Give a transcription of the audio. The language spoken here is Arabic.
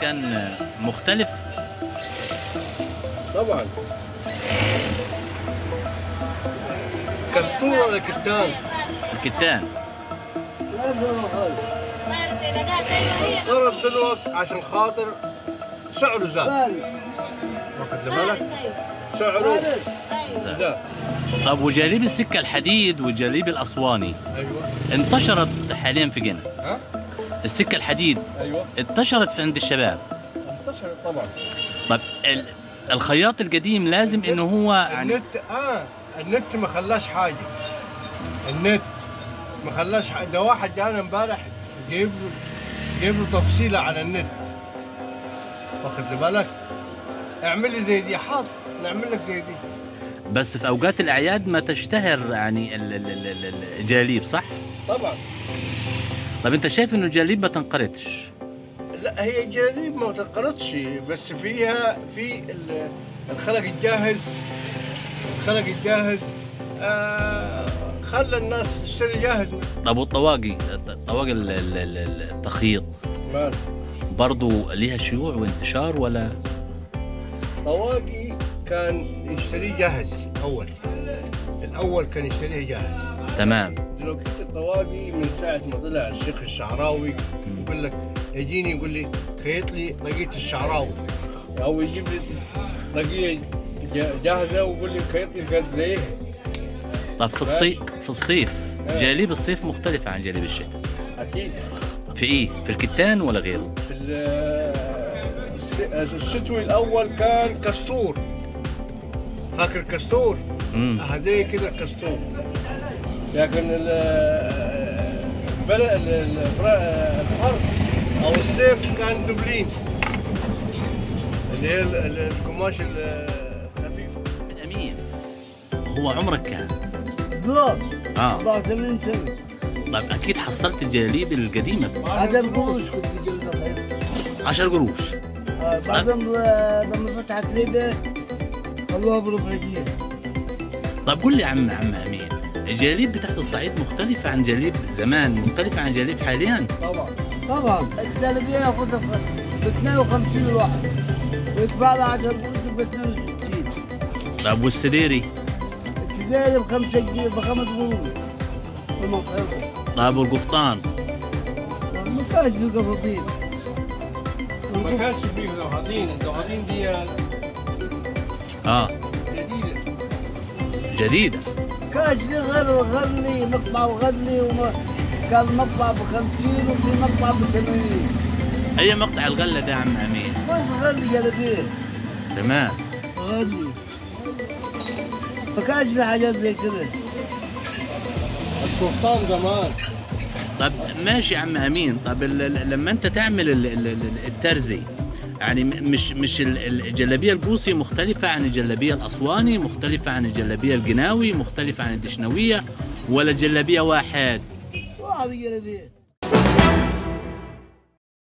كان مختلف. طبعا. كستور ولا كتان؟ الكتان صارت دلوقتي عشان خاطر سعره زاد. واخد بالك؟ سعره زاد. طب وجليب السكة الحديد وجليب الأسواني أيوه. انتشرت حاليا في جنة ها؟ السكة الحديد أيوه. انتشرت في عند الشباب. انتشرت طبعا. طب ال- الخياط القديم لازم إنه هو يعني النت آه النت ما خلاش حاجة. النت ما خلاش حاجة. ده واحد جانا امبارح جايب له جايب له تفصيلة على النت. واخد بالك؟ اعمل لي زي دي. حاضر نعمل لك زي دي. بس في أوقات الأعياد ما تشتهر يعني ال- ال- ال- ال- الجليب صح؟ طبعا. طب أنت شايف إنه الجليب ما تنقرضش؟ لا هي جليب ما تنقرضش بس فيها في ال- الخلق الجاهز الخلق الجاهز. آه خلى الناس تشتري جاهز. طب والطواقي؟ طواقي ال- ال- ال- التخييط. مال برضو ليها شيوع وانتشار ولا؟ طواقي كان يشتريه جاهز أول. الأول كان يشتريه جاهز. تمام. دلوقتي الطواقي من ساعة ما طلع الشيخ الشعراوي يقول لك يجيني يقول لي خيط لي طاقيه الشعراوي. أو يجيب لي طاقيه جا- جاهزة ويقول لي خيط لي قد زيها طب في الصيف في الصيف؟ جليب الصيف مختلفة عن جليب الشتاء. أكيد. في إيه؟ في الكتان ولا غيره؟ في الشتوي الأول كان كستور فاكر كستور امم آه، زي كده كستور لكن ال البلد الحر أو الصيف كان دبلين اللي هي ال- ال- القماش الخفيف. امين هو عمرك كام؟ دولار آه. 84 سنة طب أكيد حصلت الجلاليب القديمة. هذا القروش كنت جلدة خير. 10 قروش. آه، بعدين آه، لما فتحت ليبيا خلوها بربع جنيه طب قول لي يا عم عم أمين الجلاليب بتاعت الصعيد مختلفة عن جليب زمان مختلفة عن جليب حاليا؟ طبعا طبعا. الجلابية ياخذها ب 52 الواحد ويدفع لها 10 قروش ب 62 طب والسديري؟ السجاير بخمسة جنيه بخمس قروش المنطقة طب والقفطان؟ ما كانش في قفاطين ما كانش فيه دوحاتين الدوحاتين دي آه. جديدة. جديدة. كانش في غير الغلي مقطع الغلي وما كان مقطع ب 50 وفي مقطع ب 80 أي مقطع الغلة ده يا عم أمين؟ بس غلي جلابيه تمام. غلي ما كانش في حاجات زي كده. القفطان زمان طب ماشي يا عم أمين. طب ال- ال- لما أنت تعمل ال- ال- ال- الترزي يعني مش مش ال- الجلابية القوسي مختلفة عن الجلابية الأسواني مختلفة عن الجلابية القناوي مختلفة عن الدشنوية ولا الجلابيه واحد؟